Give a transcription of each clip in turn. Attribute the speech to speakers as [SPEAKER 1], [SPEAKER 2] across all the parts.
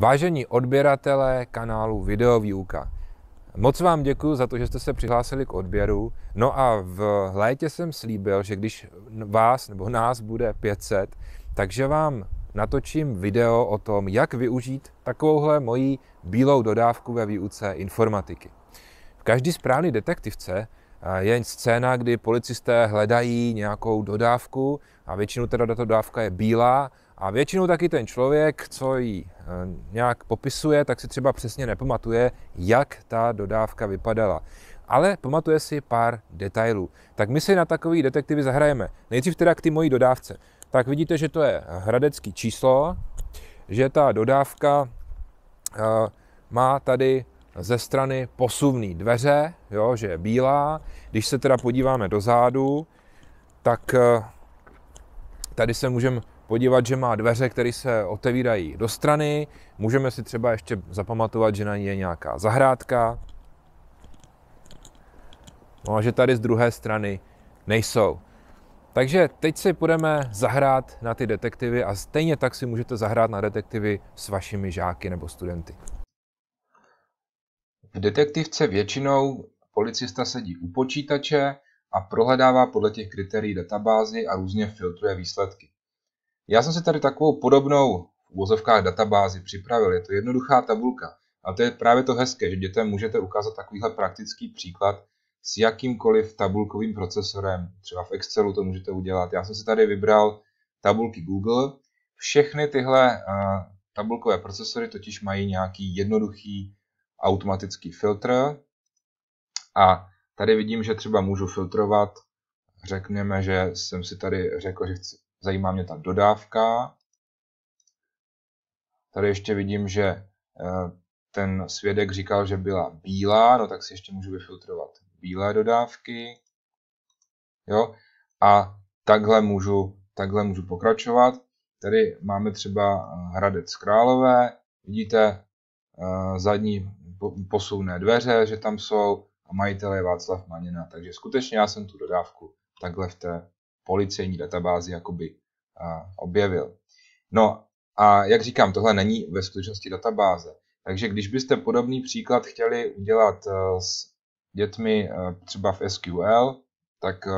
[SPEAKER 1] Vážení odběratelé kanálu Videovýuka, moc vám děkuji za to, že jste se přihlásili k odběru. No a v létě jsem slíbil, že když vás nebo nás bude 500, takže vám natočím video o tom, jak využít takovouhle mojí bílou dodávku ve výuce informatiky. V každý správný detektivce je jen scéna, kdy policisté hledají nějakou dodávku a většinou teda ta dodávka je bílá a většinou taky ten člověk, co ji eh, nějak popisuje, tak si třeba přesně nepamatuje, jak ta dodávka vypadala. Ale pamatuje si pár detailů. Tak my si na takový detektivy zahrajeme. Nejdřív teda k ty mojí dodávce. Tak vidíte, že to je hradecký číslo, že ta dodávka uh, má tady ze strany posuvný dveře, jo, že je bílá. Když se teda podíváme dozadu, tak uh, tady se můžeme podívat, že má dveře, které se otevírají do strany. Můžeme si třeba ještě zapamatovat, že na ní je nějaká zahrádka. No a že tady z druhé strany nejsou. Takže teď si budeme zahrát na ty detektivy a stejně tak si můžete zahrát na detektivy s vašimi žáky nebo studenty.
[SPEAKER 2] V detektivce většinou policista sedí u počítače a prohledává podle těch kritérií databázy a různě filtruje výsledky. Já jsem si tady takovou podobnou v úvozovkách databázi připravil. Je to jednoduchá tabulka. A to je právě to hezké, že dětem můžete ukázat takovýhle praktický příklad s jakýmkoliv tabulkovým procesorem. Třeba v Excelu to můžete udělat. Já jsem si tady vybral tabulky Google. Všechny tyhle tabulkové procesory totiž mají nějaký jednoduchý automatický filtr. A tady vidím, že třeba můžu filtrovat. Řekněme, že jsem si tady řekl, že chci Zajímá mě ta dodávka. Tady ještě vidím, že eh, ten svědek říkal, že byla bílá, no tak si ještě můžu vyfiltrovat bílé dodávky. Jo? A takhle můžu, takhle můžu pokračovat. Tady máme třeba eh, Hradec Králové. Vidíte eh, zadní posuvné dveře, že tam jsou a majitel je Václav Manina. Takže skutečně já jsem tu dodávku takhle v té policejní databázi jakoby objevil. No a jak říkám, tohle není ve skutečnosti databáze. Takže když byste podobný příklad chtěli udělat e, s dětmi e, třeba v SQL, tak e,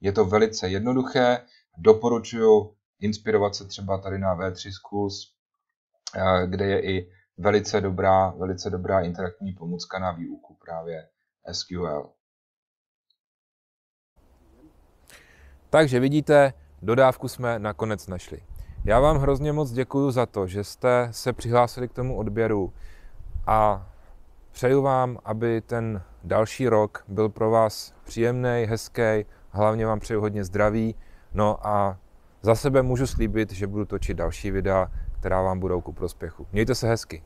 [SPEAKER 2] je to velice jednoduché. Doporučuji inspirovat se třeba tady na V3 Schools, kde je i velice dobrá, velice dobrá interaktivní pomůcka na výuku právě SQL.
[SPEAKER 1] Takže vidíte, dodávku jsme nakonec našli. Já vám hrozně moc děkuji za to, že jste se přihlásili k tomu odběru a přeju vám, aby ten další rok byl pro vás příjemný, hezký, hlavně vám přeju hodně zdraví. No a za sebe můžu slíbit, že budu točit další videa, která vám budou ku prospěchu. Mějte se hezky.